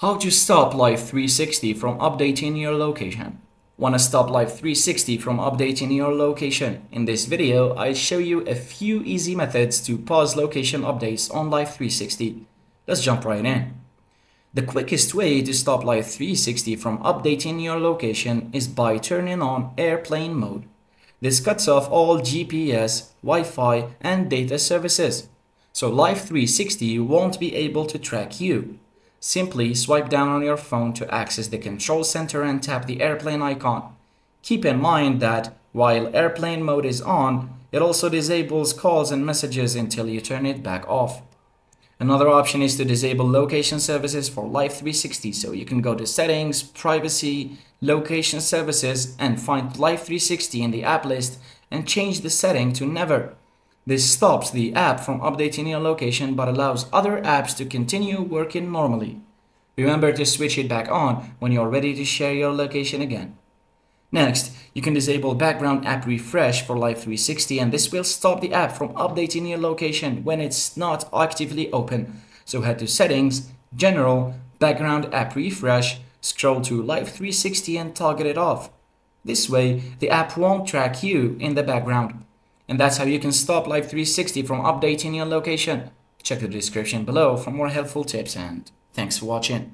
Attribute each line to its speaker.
Speaker 1: How to stop Life 360 from updating your location. Wanna stop Life 360 from updating your location? In this video, I show you a few easy methods to pause location updates on Life 360. Let's jump right in. The quickest way to stop Life 360 from updating your location is by turning on airplane mode. This cuts off all GPS, Wi-Fi, and data services. So Life 360 won't be able to track you. Simply swipe down on your phone to access the control center and tap the airplane icon. Keep in mind that while airplane mode is on, it also disables calls and messages until you turn it back off. Another option is to disable location services for Life 360 so you can go to settings, privacy, location services and find Life 360 in the app list and change the setting to never. This stops the app from updating your location but allows other apps to continue working normally. Remember to switch it back on when you're ready to share your location again. Next, you can disable background app refresh for Life 360 and this will stop the app from updating your location when it's not actively open. So head to settings, general, background app refresh, scroll to Life 360 and toggle it off. This way, the app won't track you in the background. And that's how you can stop Life 360 from updating your location. Check the description below for more helpful tips and thanks for watching.